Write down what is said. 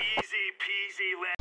Easy peasy lemon.